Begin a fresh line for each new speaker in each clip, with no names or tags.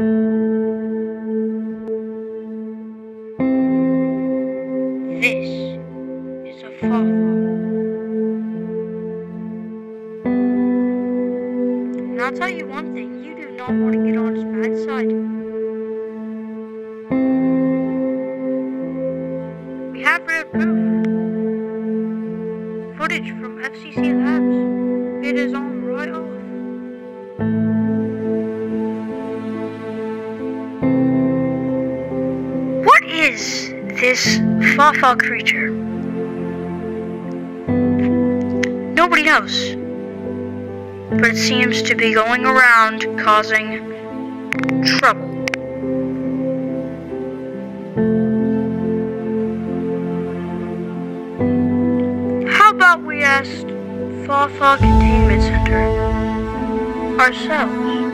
This is a Fafa. And I'll tell you one thing, you do not want to get on his bad side. We have real proof. Footage from FCC Labs. It is on is this Fafa creature? Nobody knows. But it seems to be going around causing trouble. How about we ask Fafa Containment Center ourselves?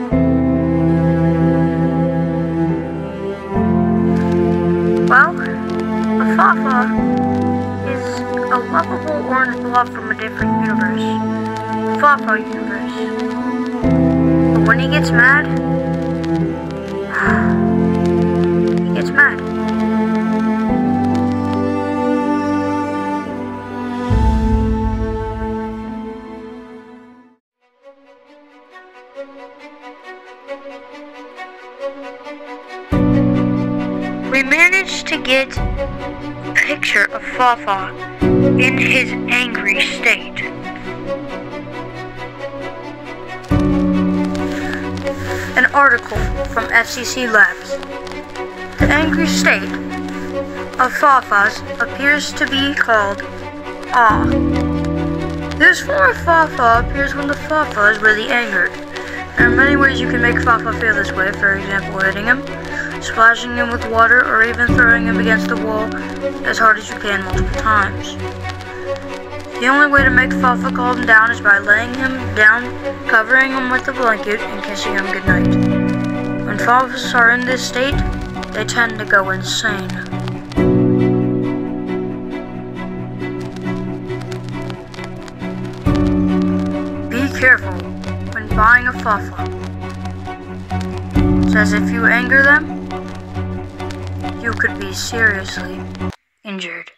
Fafa is a lovable orange blob from a different universe. Fafa universe. But when he gets mad, managed to get a picture of Fafa in his angry state. An article from FCC Labs. The angry state of Fafas appears to be called awe. This form of Fafa appears when the Fafa is really angered. There are many ways you can make Fafa feel this way, for example, hitting him, splashing him with water, or even throwing him against the wall as hard as you can multiple times. The only way to make Fafa calm down is by laying him down, covering him with a blanket, and kissing him goodnight. When Fafas are in this state, they tend to go insane. Be careful when buying a Fafa. Says if you anger them, could be seriously injured.